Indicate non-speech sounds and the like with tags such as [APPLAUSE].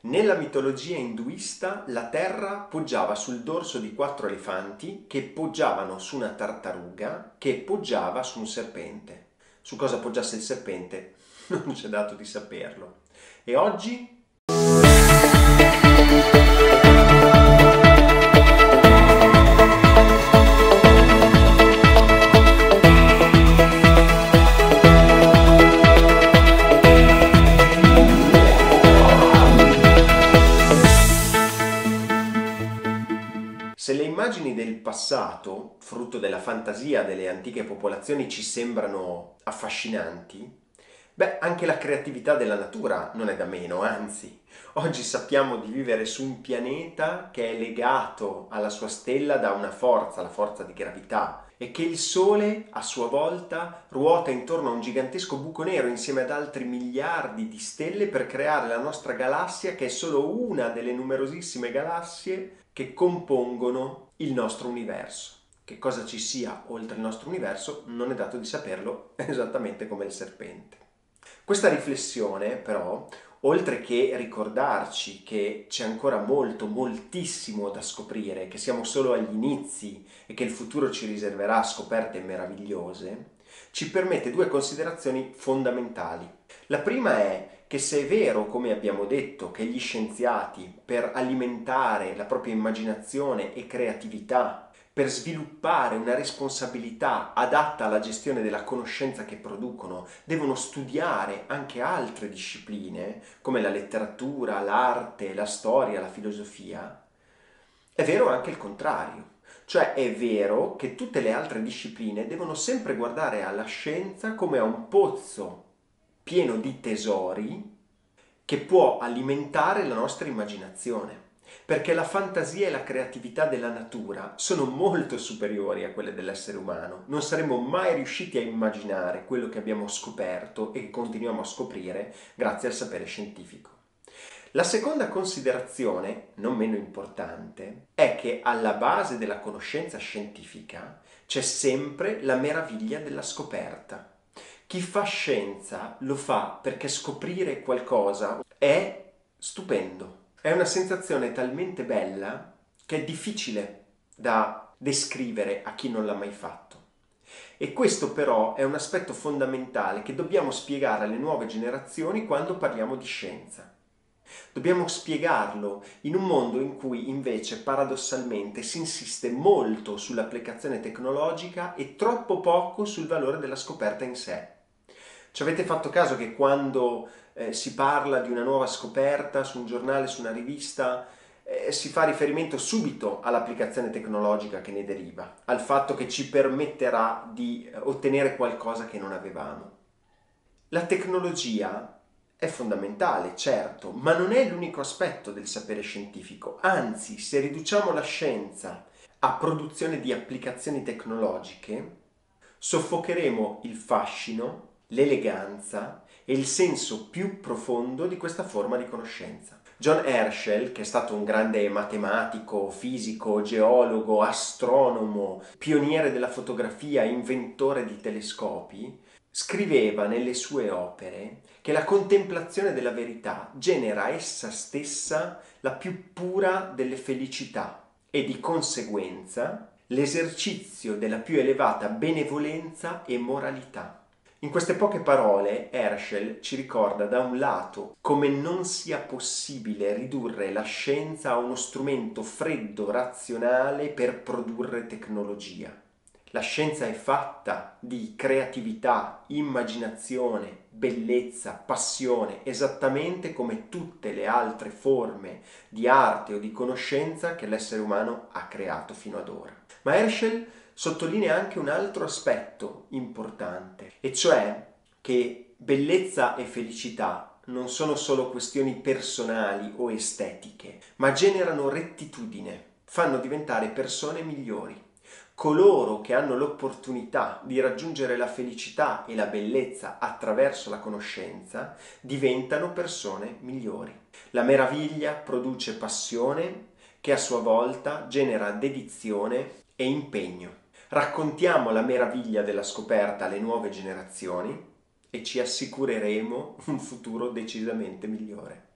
Nella mitologia induista la terra poggiava sul dorso di quattro elefanti che poggiavano su una tartaruga che poggiava su un serpente. Su cosa poggiasse il serpente [LAUGHS] non c'è dato di saperlo. E oggi immagini del passato, frutto della fantasia delle antiche popolazioni, ci sembrano affascinanti, beh, anche la creatività della natura non è da meno, anzi, oggi sappiamo di vivere su un pianeta che è legato alla sua stella da una forza, la forza di gravità, e che il Sole a sua volta ruota intorno a un gigantesco buco nero insieme ad altri miliardi di stelle per creare la nostra galassia che è solo una delle numerosissime galassie che compongono il nostro universo. Che cosa ci sia oltre il nostro universo non è dato di saperlo [LAUGHS] esattamente come il serpente. Questa riflessione però, oltre che ricordarci che c'è ancora molto, moltissimo da scoprire, che siamo solo agli inizi e che il futuro ci riserverà scoperte meravigliose, ci permette due considerazioni fondamentali. La prima è che se è vero, come abbiamo detto, che gli scienziati per alimentare la propria immaginazione e creatività, per sviluppare una responsabilità adatta alla gestione della conoscenza che producono, devono studiare anche altre discipline, come la letteratura, l'arte, la storia, la filosofia, è vero anche il contrario. Cioè è vero che tutte le altre discipline devono sempre guardare alla scienza come a un pozzo pieno di tesori che può alimentare la nostra immaginazione. Perché la fantasia e la creatività della natura sono molto superiori a quelle dell'essere umano. Non saremmo mai riusciti a immaginare quello che abbiamo scoperto e continuiamo a scoprire grazie al sapere scientifico. La seconda considerazione, non meno importante, è che alla base della conoscenza scientifica c'è sempre la meraviglia della scoperta. Chi fa scienza lo fa perché scoprire qualcosa è stupendo. È una sensazione talmente bella che è difficile da descrivere a chi non l'ha mai fatto. E questo però è un aspetto fondamentale che dobbiamo spiegare alle nuove generazioni quando parliamo di scienza. Dobbiamo spiegarlo in un mondo in cui invece paradossalmente si insiste molto sull'applicazione tecnologica e troppo poco sul valore della scoperta in sé. Ci avete fatto caso che quando eh, si parla di una nuova scoperta su un giornale, su una rivista, eh, si fa riferimento subito all'applicazione tecnologica che ne deriva, al fatto che ci permetterà di eh, ottenere qualcosa che non avevamo. La tecnologia è fondamentale, certo, ma non è l'unico aspetto del sapere scientifico. Anzi, se riduciamo la scienza a produzione di applicazioni tecnologiche, soffocheremo il fascino l'eleganza e il senso più profondo di questa forma di conoscenza. John Herschel, che è stato un grande matematico, fisico, geologo, astronomo, pioniere della fotografia, inventore di telescopi, scriveva nelle sue opere che la contemplazione della verità genera essa stessa la più pura delle felicità e di conseguenza l'esercizio della più elevata benevolenza e moralità. In queste poche parole Herschel ci ricorda da un lato come non sia possibile ridurre la scienza a uno strumento freddo, razionale per produrre tecnologia. La scienza è fatta di creatività, immaginazione, bellezza, passione, esattamente come tutte le altre forme di arte o di conoscenza che l'essere umano ha creato fino ad ora. Ma Herschel sottolinea anche un altro aspetto importante, e cioè che bellezza e felicità non sono solo questioni personali o estetiche, ma generano rettitudine, fanno diventare persone migliori. Coloro che hanno l'opportunità di raggiungere la felicità e la bellezza attraverso la conoscenza diventano persone migliori. La meraviglia produce passione che a sua volta genera dedizione e impegno. Raccontiamo la meraviglia della scoperta alle nuove generazioni e ci assicureremo un futuro decisamente migliore.